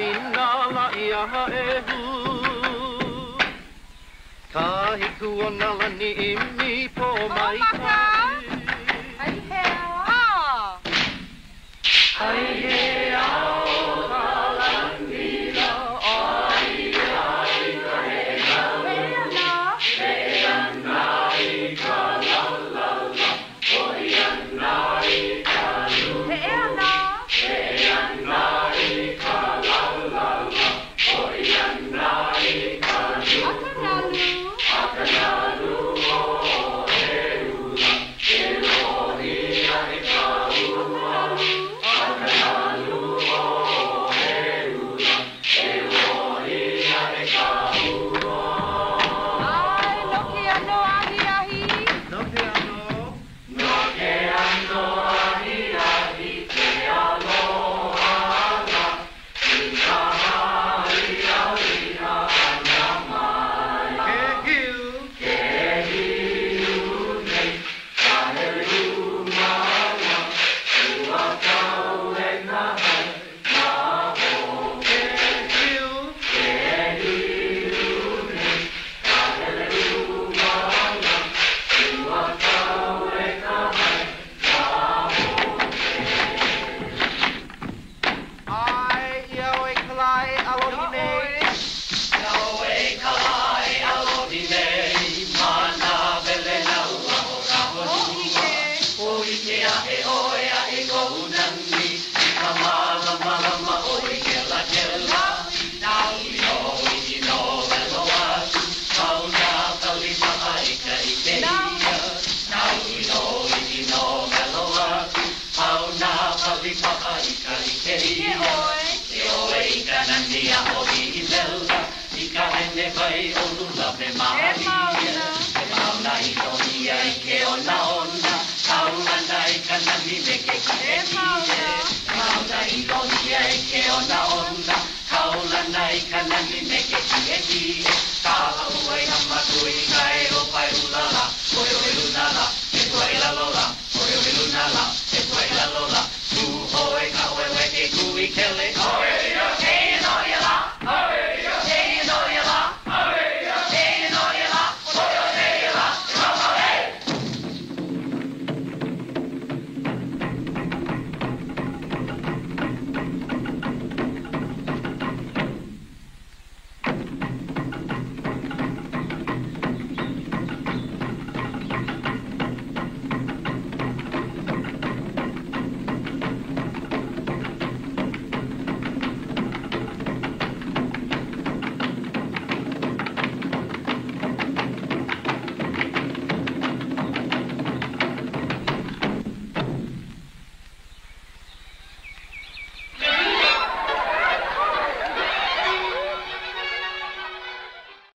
i nā la i aha e hu Ka hiku o lani i po mai ka Karandia o i e i leu I ka rende vai o lula me maharia E mauna i to ia i ke o na onda Tau anda i ka nani me ke ka e pie e Mauna i to ia i ke o na onda Kaulana i ka nani me ke ki e pie Kaua i hama kui na